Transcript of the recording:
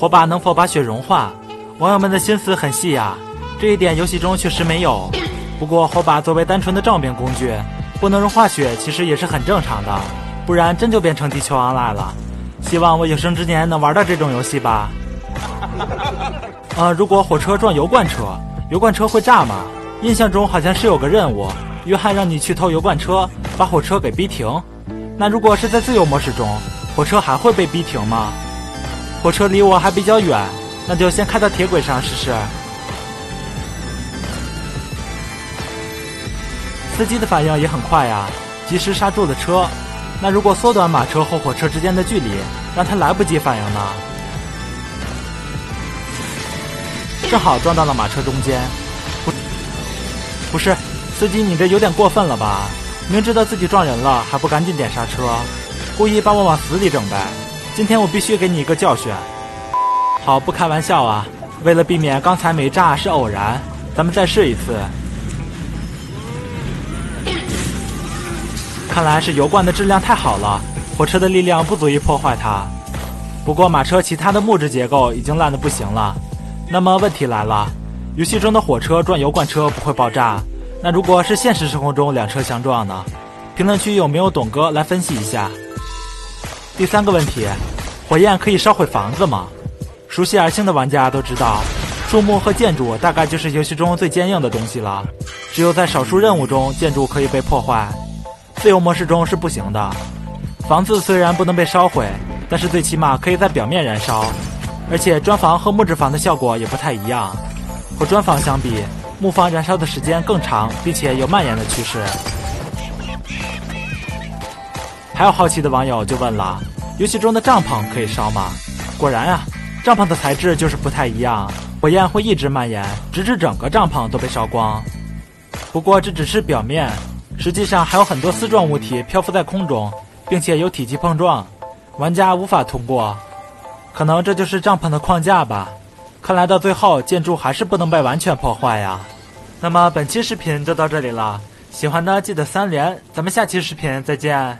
火把能否把雪融化？网友们的心思很细呀，这一点游戏中确实没有。不过火把作为单纯的照明工具，不能融化雪，其实也是很正常的，不然真就变成地球 online 了。希望我有生之年能玩到这种游戏吧。呃，如果火车撞油罐车，油罐车会炸吗？印象中好像是有个任务，约翰让你去偷油罐车，把火车给逼停。那如果是在自由模式中，火车还会被逼停吗？火车离我还比较远，那就先开到铁轨上试试。司机的反应也很快呀，及时刹住了车。那如果缩短马车和火车之间的距离，让他来不及反应呢？正好撞到了马车中间。不，不是，司机你这有点过分了吧？明知道自己撞人了，还不赶紧点刹车，故意把我往死里整呗！今天我必须给你一个教训。好，不开玩笑啊！为了避免刚才没炸是偶然，咱们再试一次。看来是油罐的质量太好了，火车的力量不足以破坏它。不过马车其他的木质结构已经烂得不行了。那么问题来了，游戏中的火车撞油罐车不会爆炸，那如果是现实生活中两车相撞呢？评论区有没有懂哥来分析一下？第三个问题，火焰可以烧毁房子吗？熟悉而星的玩家都知道，树木和建筑大概就是游戏中最坚硬的东西了，只有在少数任务中建筑可以被破坏。自由模式中是不行的，房子虽然不能被烧毁，但是最起码可以在表面燃烧，而且砖房和木质房的效果也不太一样。和砖房相比，木房燃烧的时间更长，并且有蔓延的趋势。还有好奇的网友就问了：游戏中的帐篷可以烧吗？果然啊，帐篷的材质就是不太一样，火焰会一直蔓延，直至整个帐篷都被烧光。不过这只是表面。实际上还有很多丝状物体漂浮在空中，并且有体积碰撞，玩家无法通过。可能这就是帐篷的框架吧。看来到最后建筑还是不能被完全破坏呀。那么本期视频就到这里了，喜欢的记得三连，咱们下期视频再见。